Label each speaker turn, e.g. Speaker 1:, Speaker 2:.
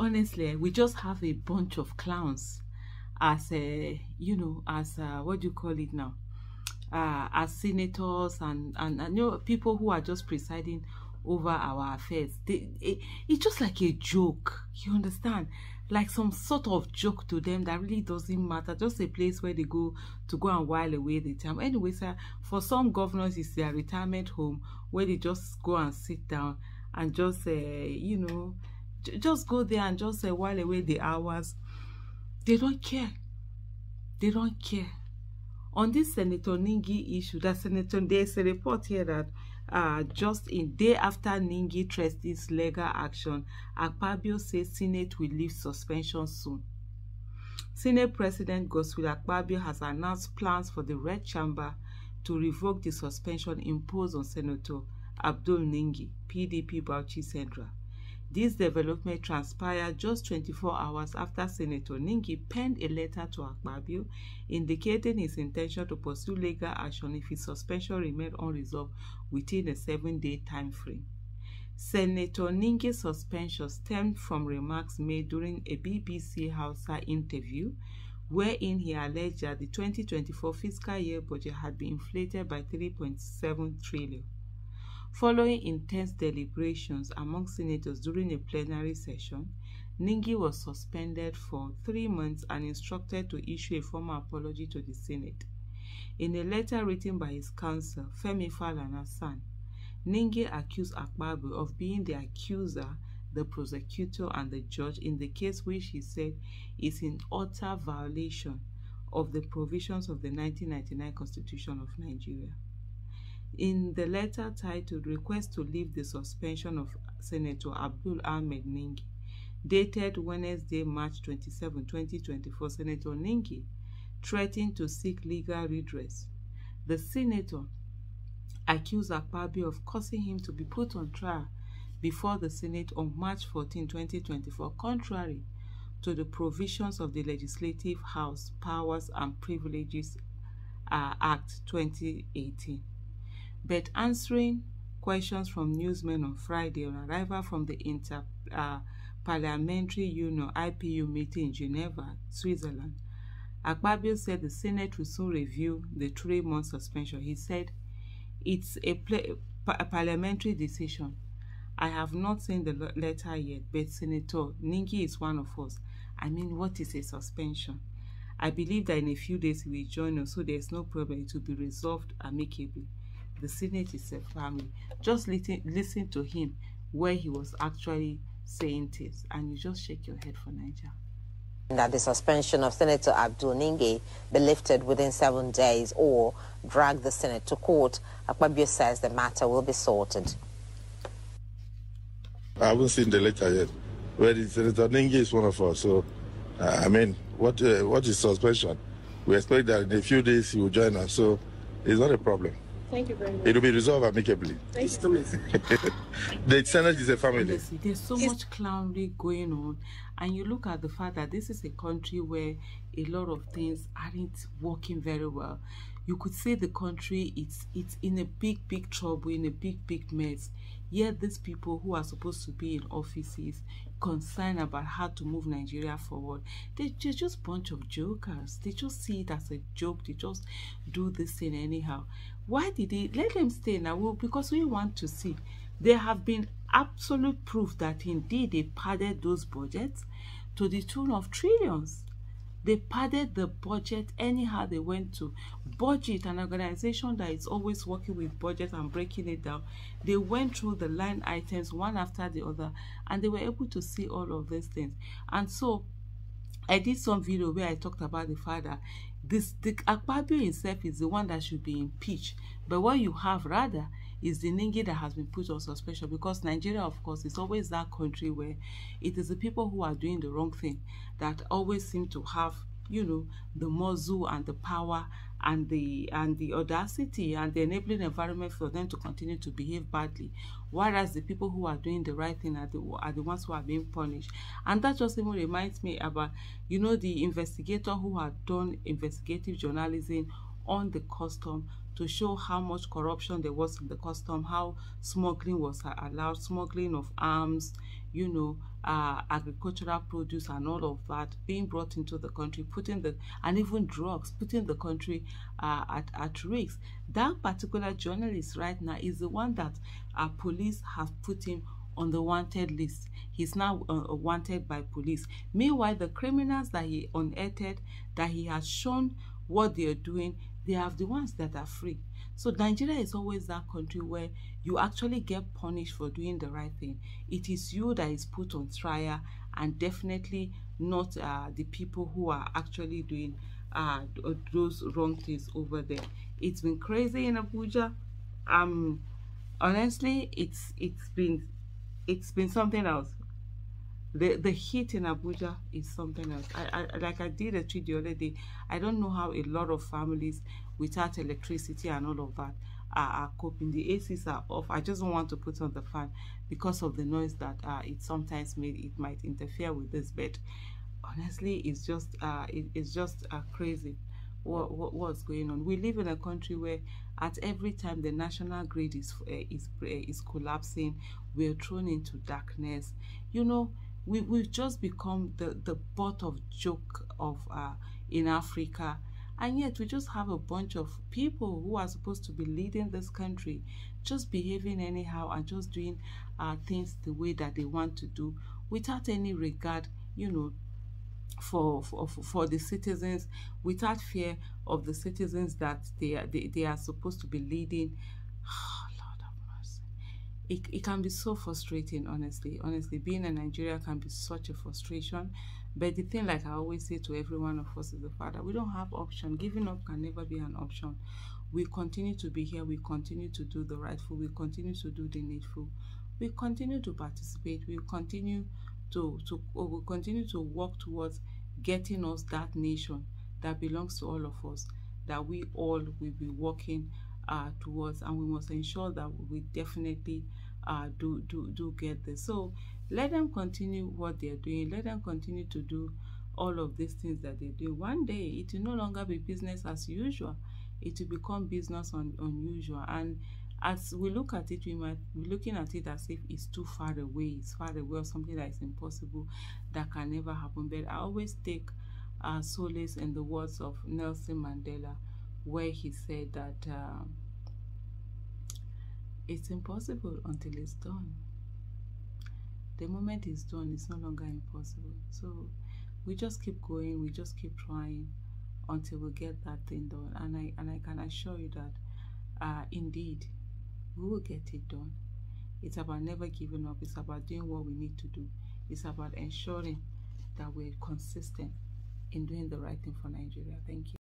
Speaker 1: honestly, we just have a bunch of clowns as a, you know, as a, what do you call it now? Uh, as senators and, and, and you know people who are just presiding over our affairs. They, it, it's just like a joke. You understand? Like some sort of joke to them that really doesn't matter. Just a place where they go to go and while away the time. Anyway, sir, for some governors, it's their retirement home where they just go and sit down and just, uh, you know, just go there and just uh, while away the hours. They don't care. They don't care. On this Senator Ningi issue, that Senator, there's a report here that uh, just in day after Ningi trustees legal action, Akpabio says Senate will lift suspension soon. Senate President Godswill Akpabio has announced plans for the Red Chamber to revoke the suspension imposed on Senator Abdul Ningi, PDP Bauchi Central. This development transpired just 24 hours after Senator Ningi penned a letter to Akpabio indicating his intention to pursue legal action if his suspension remained unresolved within a seven-day time frame. Senator Ningi's suspension stemmed from remarks made during a BBC Hausa interview wherein he alleged that the 2024 fiscal year budget had been inflated by 3.7 trillion. Following intense deliberations among senators during a plenary session, Ningi was suspended for three months and instructed to issue a formal apology to the Senate. In a letter written by his counsel, Femi Falana SAN, Ningi accused Akpabio of being the accuser, the prosecutor, and the judge in the case which he said is in utter violation of the provisions of the 1999 Constitution of Nigeria. In the letter titled Request to Lift the Suspension of Senator Abdul Ahmed Ningi, dated Wednesday, March 27, 2024, Senator Ningi threatened to seek legal redress. The senator accused Akpabio of causing him to be put on trial before the Senate on March 14, 2024, contrary to the provisions of the Legislative House Powers and Privileges uh, Act 2018. But answering questions from newsmen on Friday on arrival from the Inter uh, Parliamentary Union IPU meeting in Geneva, Switzerland, Akpabio said the Senate will soon review the three-month suspension. He said, it's a, a parliamentary decision. I have not seen the letter yet, but Senator Ningi is one of us. I mean, what is a suspension? I believe that in a few days he will join us, so there is no problem. It will be resolved amicably. The Senate is a family. Just listen, listen to him where he was actually saying this, and you just shake your head for Nigeria
Speaker 2: that the suspension of Senator Abdul Ningi be lifted within seven days or drag the Senate to court. Akpabio says the matter will be sorted.
Speaker 3: I haven't seen the letter yet. Well, Senator Ningi is one of us, so uh, I mean, what uh, what is suspension? We expect that in a few days he will join us, so it's not a problem.
Speaker 4: Thank you very much.
Speaker 3: It will be resolved amicably.
Speaker 4: Thank you.
Speaker 3: the Senate is a family.
Speaker 1: Honestly, there's so much clownery going on, and you look at the fact that this is a country where a lot of things aren't working very well. You could say the country it's it's in a big big trouble, in a big big mess. Yet these people who are supposed to be in offices concerned about how to move Nigeria forward, they, they're just bunch of jokers. They just see it as a joke. They just do this thing anyhow. Why did they let them stay now? Well, because we want to see. There have been absolute proof that indeed they padded those budgets to the tune of trillions. They padded the budget anyhow they went to. BudgIT, an organization that is always working with budget and breaking it down, they went through the line items one after the other and they were able to see all of these things. And so I did some video where I talked about the fact that this the Akpabio himself is the one that should be impeached. But what you have rather is the Ningi that has been put on suspension because Nigeria, of course, is always that country where it is the people who are doing the wrong thing that always seem to have, you know, the muzzle and the power and the and the audacity and the enabling environment for them to continue to behave badly. Whereas the people who are doing the right thing are the, are the ones who are being punished. And that just even reminds me about you know the investigator who had done investigative journalism on the custom to show how much corruption there was in the custom, how smuggling was allowed, smuggling of arms, you know, uh, agricultural produce and all of that being brought into the country, putting the, and even drugs, putting the country uh, at, at risk. That particular journalist right now is the one that uh, police have put him on the wanted list. He's now uh, wanted by police. Meanwhile, the criminals that he unearthed, that he has shown what they are doing, they are the ones that are free. So Nigeria is always that country where you actually get punished for doing the right thing. It is you that is put on trial and definitely not uh, the people who are actually doing uh, those wrong things over there. It's been crazy in Abuja. Um, honestly, it's it's been it's been something else the the heat in Abuja is something else. I, I like I did a tweet the other day. I don't know how a lot of families without electricity and all of that are, are coping. The ACs are off. I just don't want to put on the fan because of the noise that uh, it sometimes made. It might interfere with this bed. Honestly, it's just uh, it, it's just uh, crazy. What, what what's going on? We live in a country where at every time the national grid is uh, is uh, is collapsing, we're thrown into darkness. You know we, we've just become the, the butt of joke of uh, in Africa. And yet we just have a bunch of people who are supposed to be leading this country just behaving anyhow and just doing uh, things the way that they want to do without any regard, you know, for, for, for the citizens, without fear of the citizens that they they, they are supposed to be leading it, it can be so frustrating honestly. Honestly being a nigeria can be such a frustration. But the thing like i always say to every one of us is the fact that we don't have option. Giving up can never be an option. We continue to be here. We continue to do the rightful. We continue to do the needful. We continue to participate. We continue to to we continue to work towards getting us that nation that belongs to all of us that we all will be working uh, towards and we must ensure that we definitely uh, do, do, do get this. So let them continue what they're doing. Let them continue to do all of these things that they do. One day, it will no longer be business as usual. It will become business un unusual. And as we look at it, we might be looking at it as if it's too far away. It's far away or something that is impossible that can never happen. But I always take uh, solace in the words of Nelson Mandela, where he said that uh, it's impossible until it's done. The moment it's done, it's no longer impossible. So we just keep going, we just keep trying until we get that thing done. And I and I can assure you that uh, indeed we will get it done. It's about never giving up. It's about doing what we need to do. It's about ensuring that we're consistent in doing the right thing for Nigeria. Thank you.